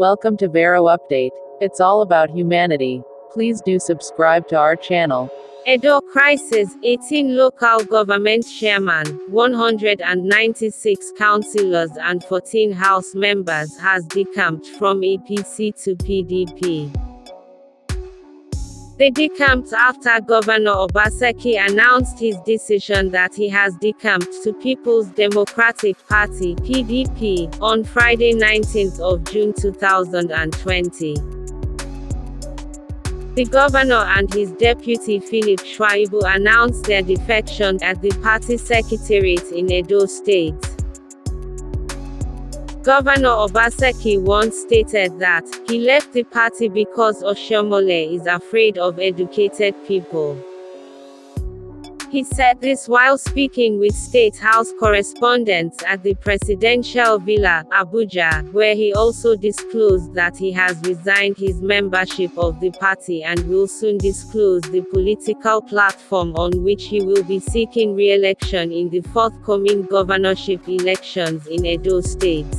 Welcome to Vero Update. It's all about humanity. Please do subscribe to our channel. Edo crisis 18 local government chairman, 196 councillors and 14 house members has decamped from APC to PDP. They decamped after Governor Obaseki announced his decision that he has decamped to People's Democratic Party (PDP) on Friday 19th of June 2020. The governor and his deputy Philip Shaibu announced their defection at the party secretariat in Edo State. Governor Obaseki once stated that, he left the party because Oshiomhole is afraid of educated people. He said this while speaking with State House correspondents at the Presidential Villa, Abuja, where he also disclosed that he has resigned his membership of the party and will soon disclose the political platform on which he will be seeking re-election in the forthcoming governorship elections in Edo State.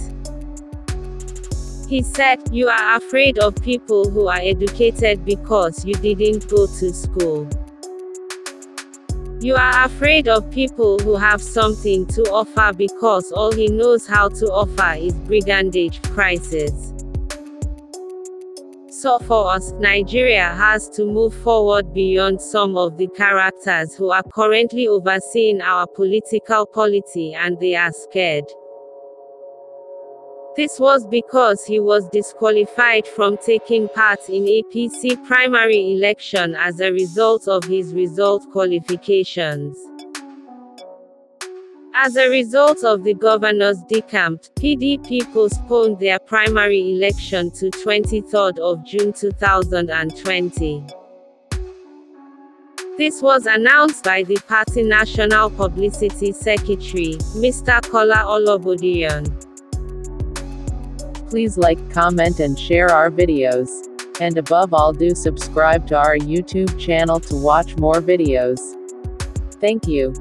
He said, You are afraid of people who are educated because you didn't go to school. You are afraid of people who have something to offer because all he knows how to offer is brigandage crisis. So for us, Nigeria has to move forward beyond some of the characters who are currently overseeing our political polity and they are scared. This was because he was disqualified from taking part in APC primary election as a result of his result qualifications. As a result of the governor's decamp, PDP postponed their primary election to 23rd of June 2020. This was announced by the party National Publicity Secretary, Mr. Kola Ologbondiyan. Please like, comment and share our videos. And above all do subscribe to our YouTube channel to watch more videos. Thank you.